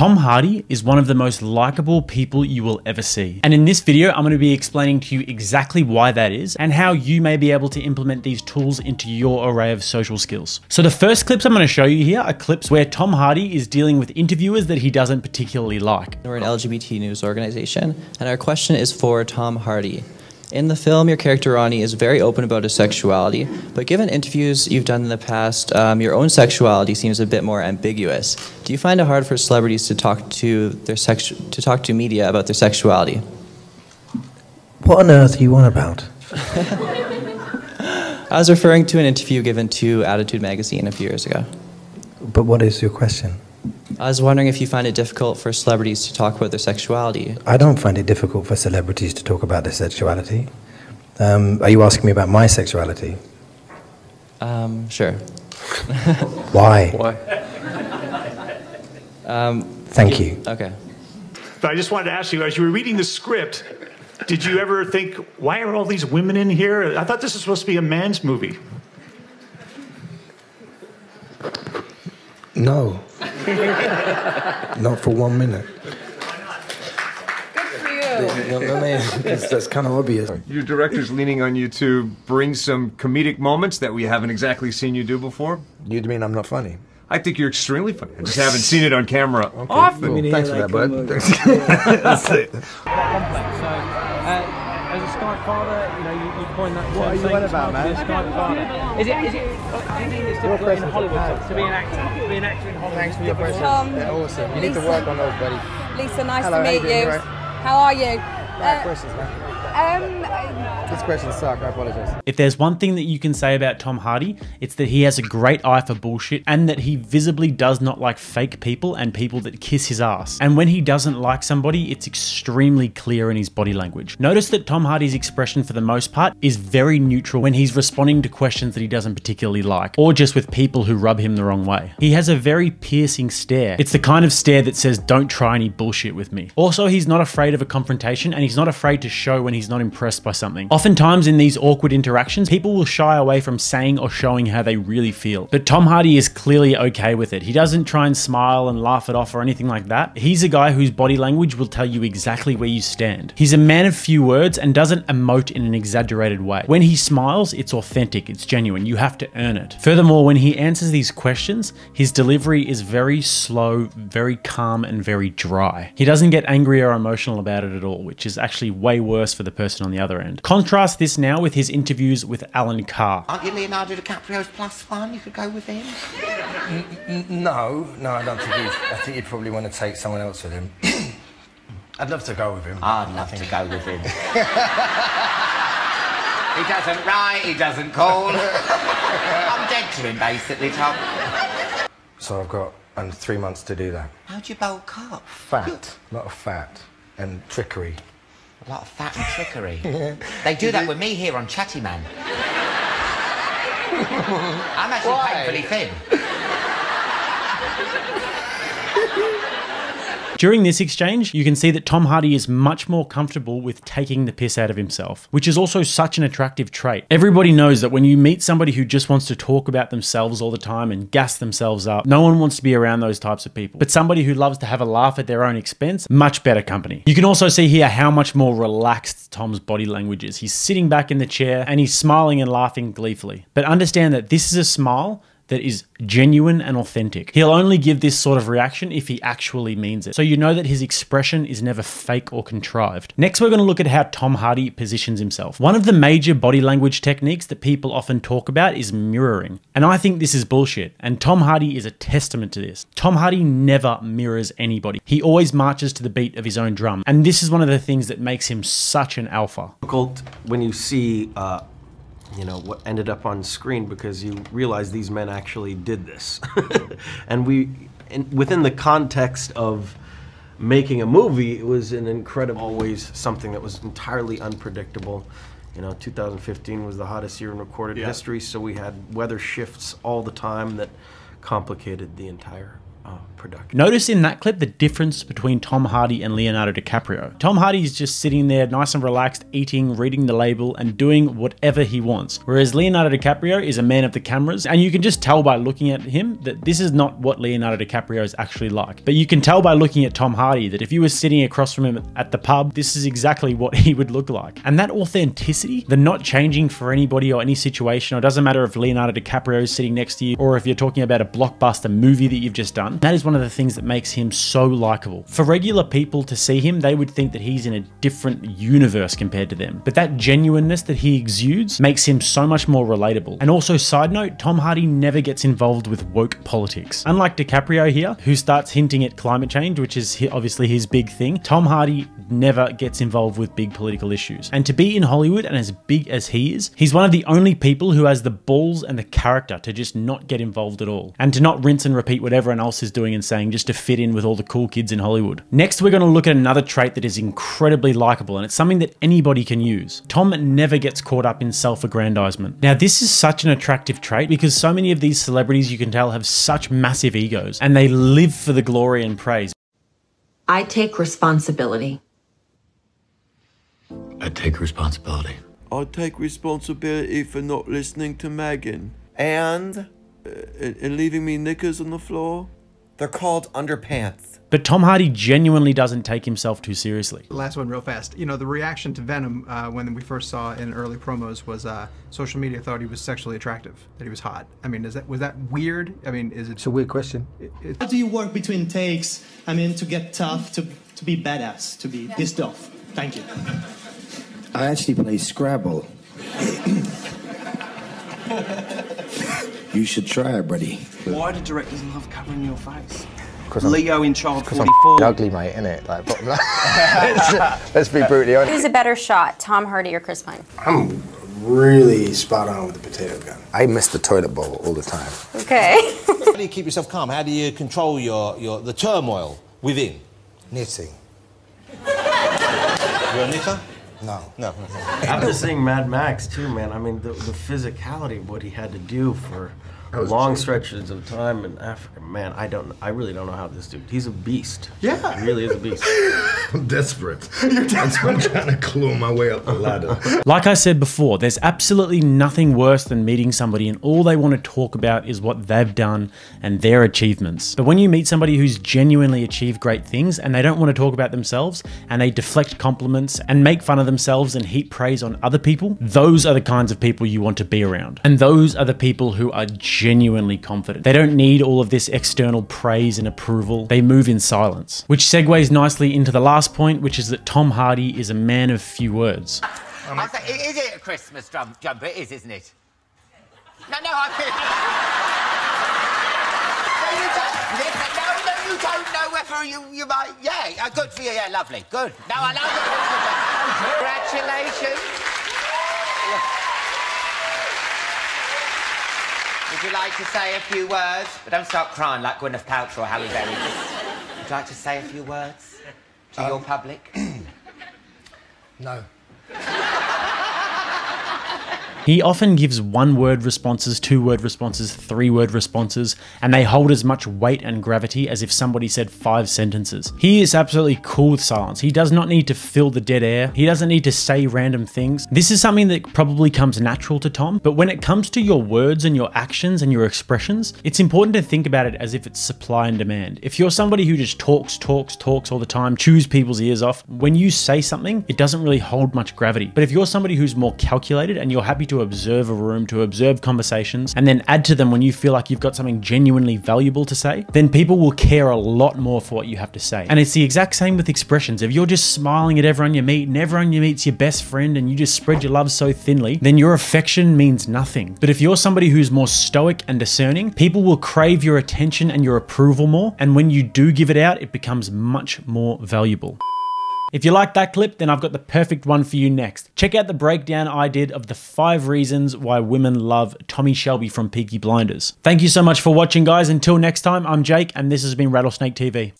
Tom Hardy is one of the most likable people you will ever see. And in this video, I'm going to be explaining to you exactly why that is and how you may be able to implement these tools into your array of social skills. So the first clips I'm going to show you here are clips where Tom Hardy is dealing with interviewers that he doesn't particularly like. We're an LGBT news organization, and our question is for Tom Hardy. In the film, your character Ronnie is very open about his sexuality, but given interviews you've done in the past, um, your own sexuality seems a bit more ambiguous. Do you find it hard for celebrities to talk to their sex to talk to media about their sexuality? What on earth are you on about? I was referring to an interview given to Attitude magazine a few years ago. But what is your question? I was wondering if you find it difficult for celebrities to talk about their sexuality. I don't find it difficult for celebrities to talk about their sexuality. Um, are you asking me about my sexuality? Um, sure. Why? Why? Um, Thank you. Okay. But I just wanted to ask you, as you were reading the script, did you ever think, why are all these women in here? I thought this was supposed to be a man's movie. No. Not for one minute. Good for you know I mean? That's, that's kind of obvious. Your director's leaning on you to bring some comedic moments that we haven't exactly seen you do before. You mean I'm not funny? I think you're extremely funny. I just haven't seen it on camera often. Cool. Thanks for that, bud. That's it. complex. As a Skype father, you know, you, you coin that. What are you on about, man? Skype father. Is it? Is it? Do you think it's difficult in Hollywood to be an actor? To be an actor in Hollywood. Thanks for your Difficult? questions. Tom, They're awesome. You need to work on those, buddy. Lisa, nice Hello, to meet doing, you. right? How are you? Bad Uh, questions, man. Um, These questions suck. I apologize. If there's one thing that you can say about Tom Hardy, it's that he has a great eye for bullshit and that he visibly does not like fake people and people that kiss his ass. And when he doesn't like somebody, it's extremely clear in his body language. Notice that Tom Hardy's expression for the most part is very neutral when he's responding to questions that he doesn't particularly like or just with people who rub him the wrong way. He has a very piercing stare. It's the kind of stare that says don't try any bullshit with me. Also, he's not afraid of a confrontation and he's not afraid to show when he's not impressed by something. Oftentimes in these awkward interactions, people will shy away from saying or showing how they really feel. But Tom Hardy is clearly okay with it. He doesn't try and smile and laugh it off or anything like that. He's a guy whose body language will tell you exactly where you stand. He's a man of few words and doesn't emote in an exaggerated way. When he smiles, it's authentic, it's genuine. You have to earn it. Furthermore, when he answers these questions, his delivery is very slow, very calm, and very dry. He doesn't get angry or emotional about it at all, which is actually way worse for the person on the other end. Contrast this now with his interviews with Alan Carr. Aren't you Leonardo DiCaprio's plus one? You could go with him. No, no, I don't think he'd, I think he'd probably want to take someone else with him. I'd love to go with him. I'd love to go with him. he doesn't write, he doesn't call. I'm dead to him, basically, Tom. So I've got um, three months to do that. How'd you bulk up? Fat, a lot of fat and trickery. A lot of fat and trickery. They do that with me here on Chatty Man. I'm actually Why? painfully thin. During this exchange, you can see that Tom Hardy is much more comfortable with taking the piss out of himself, which is also such an attractive trait. Everybody knows that when you meet somebody who just wants to talk about themselves all the time and gas themselves up, no one wants to be around those types of people. But somebody who loves to have a laugh at their own expense, much better company. You can also see here how much more relaxed Tom's body language is. He's sitting back in the chair and he's smiling and laughing gleefully. But understand that this is a smile that is genuine and authentic. He'll only give this sort of reaction if he actually means it. So you know that his expression is never fake or contrived. Next, we're going to look at how Tom Hardy positions himself. One of the major body language techniques that people often talk about is mirroring. And I think this is bullshit. And Tom Hardy is a testament to this. Tom Hardy never mirrors anybody. He always marches to the beat of his own drum. And this is one of the things that makes him such an alpha. when you see, uh, you know, what ended up on screen because you realize these men actually did this, and we, in, within the context of making a movie, it was an incredible, always something that was entirely unpredictable. You know, 2015 was the hottest year in recorded history, so we had weather shifts all the time that complicated the entire Oh, production. Notice in that clip the difference between Tom Hardy and Leonardo DiCaprio. Tom Hardy is just sitting there nice and relaxed, eating, reading the label, and doing whatever he wants. Whereas Leonardo DiCaprio is a man of the cameras, and you can just tell by looking at him that this is not what Leonardo DiCaprio is actually like. But you can tell by looking at Tom Hardy that if you were sitting across from him at the pub, this is exactly what he would look like. And that authenticity, the not changing for anybody or any situation, or doesn't matter if Leonardo DiCaprio is sitting next to you or if you're talking about a blockbuster movie that you've just done, that is one of the things that makes him so likable. For regular people to see him, they would think that he's in a different universe compared to them. But that genuineness that he exudes makes him so much more relatable. And also, side note, Tom Hardy never gets involved with woke politics. Unlike DiCaprio here, who starts hinting at climate change, which is obviously his big thing, Tom Hardy never gets involved with big political issues. And to be in Hollywood and as big as he is, he's one of the only people who has the balls and the character to just not get involved at all. And to not rinse and repeat what everyone else is doing and saying just to fit in with all the cool kids in Hollywood. Next, we're going to look at another trait that is incredibly likable, and it's something that anybody can use. Tom never gets caught up in self aggrandizement. Now, this is such an attractive trait because so many of these celebrities you can tell have such massive egos and they live for the glory and praise. I take responsibility. I take responsibility. I take responsibility for not listening to Megan. And? Uh, and, and leaving me knickers on the floor. They're called underpants. But Tom Hardy genuinely doesn't take himself too seriously. Last one, real fast. You know, the reaction to Venom uh, when we first saw in early promos was uh, social media thought he was sexually attractive, that he was hot. I mean, is that was that weird? I mean, is it? It's a weird question. It, it, How do you work between takes? I mean, to get tough, to to be badass, to be pissed off. Thank you. I actually play Scrabble. you should try it, buddy. Why do directors love covering your face? Because I'm- Leo in Child Because I'm 44. ugly, mate, innit? Like, bottom line. let's, let's be brutally honest. Who's a better shot, Tom Hardy or Chris Pine? I'm really spot on with the potato gun. I miss the toilet bowl all the time. Okay. How do you keep yourself calm? How do you control your, your the turmoil within? Knitting. You're a knitter? No. No. After seeing Mad Max too, man, I mean the, the physicality of what he had to do for long stretches of time in Africa, man, I don't, I really don't know how this dude. He's a beast. Yeah. he really is a beast. I'm desperate. You're desperate. I'm trying to claw my way up the ladder. Like I said before, there's absolutely nothing worse than meeting somebody and all they want to talk about is what they've done and their achievements. But when you meet somebody who's genuinely achieved great things and they don't want to talk about themselves and they deflect compliments and make fun of themselves and heap praise on other people, those are the kinds of people you want to be around. And those are the people who are genuinely confident. They don't need all of this external praise and approval. They move in silence. Which segues nicely into the last point, which is that Tom Hardy is a man of few words. I is it a Christmas drum jumper? It is, isn't it? No, no, I No, you no, you don't know whether you, you might. Yeah, uh, good for you. Yeah, lovely. Good. No, I know that. Congratulations. Would you like to say a few words? But don't start crying like Gwyneth Paltrow or Halle Berry. Would you like to say a few words to um, your public? No. He often gives one word responses, two word responses, three word responses, and they hold as much weight and gravity as if somebody said five sentences. He is absolutely cool with silence. He does not need to fill the dead air. He doesn't need to say random things. This is something that probably comes natural to Tom, but when it comes to your words and your actions and your expressions, it's important to think about it as if it's supply and demand. If you're somebody who just talks, talks, talks all the time, chews people's ears off, when you say something, it doesn't really hold much gravity. But if you're somebody who's more calculated and you're happy to observe a room, to observe conversations, and then add to them when you feel like you've got something genuinely valuable to say, then people will care a lot more for what you have to say. And it's the exact same with expressions. If you're just smiling at everyone you meet and everyone you meet's your best friend and you just spread your love so thinly, then your affection means nothing. But if you're somebody who's more stoic and discerning, people will crave your attention and your approval more. And when you do give it out, it becomes much more valuable. If you like that clip, then I've got the perfect one for you next. Check out the breakdown I did of the five reasons why women love Tommy Shelby from Peaky Blinders. Thank you so much for watching, guys. Until next time, I'm Jake, and this has been Rattlesnake TV.